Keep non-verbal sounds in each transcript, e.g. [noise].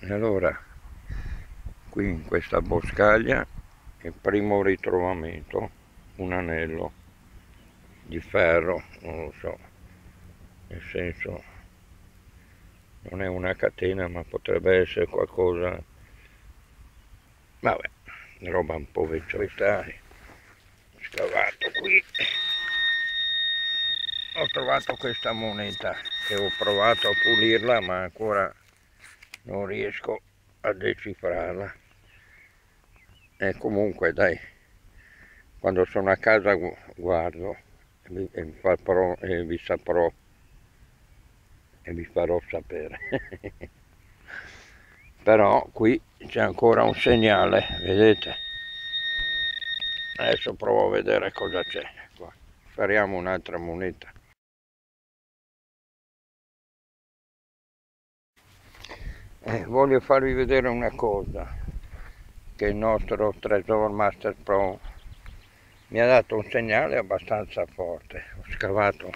E allora, qui in questa boscaglia, il primo ritrovamento, un anello di ferro, non lo so, nel senso, non è una catena ma potrebbe essere qualcosa, vabbè, roba un po' vecchia, scavato qui. Ho trovato questa moneta che ho provato a pulirla ma ancora riesco a decifrarla. E comunque dai quando sono a casa guardo e vi, e vi, farò, e vi saprò e vi farò sapere. [laughs] Però qui c'è ancora un segnale vedete? Adesso provo a vedere cosa c'è fariamo un'altra moneta Eh, voglio farvi vedere una cosa che il nostro Tresor Master Pro mi ha dato un segnale abbastanza forte. Ho scavato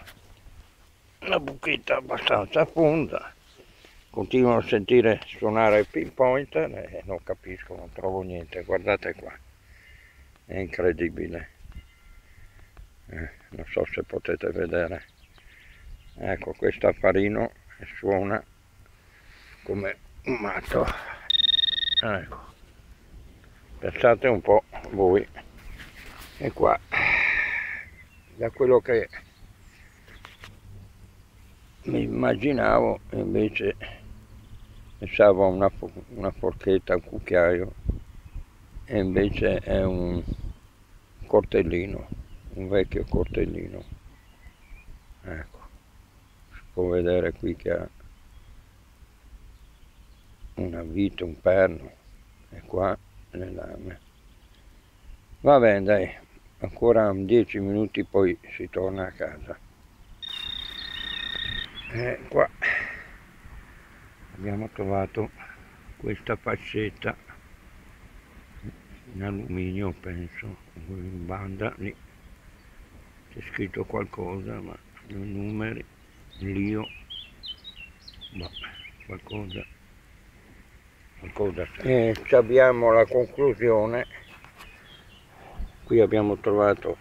una buchetta abbastanza fonda continuo a sentire suonare il pinpointer e non capisco, non trovo niente. Guardate qua è incredibile. Eh, non so se potete vedere. Ecco questo affarino suona come matto ecco pensate un po' voi. E qua. Da quello che mi immaginavo invece pensavo una, una forchetta, un cucchiaio e invece è un cortellino un vecchio cortellino. Ecco. Si può vedere qui che ha una vite, un perno e qua le lame va bene dai ancora 10 minuti poi si torna a casa. E qua. Abbiamo trovato questa fascetta in alluminio penso in banda lì. C'è scritto qualcosa ma non numeri l'io boh, qualcosa e abbiamo la conclusione. Qui abbiamo trovato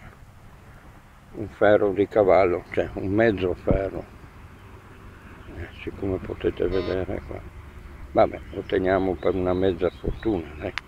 un ferro di cavallo cioè un mezzo ferro. Eh, siccome potete vedere qua. Vabbè lo teniamo per una mezza fortuna eh.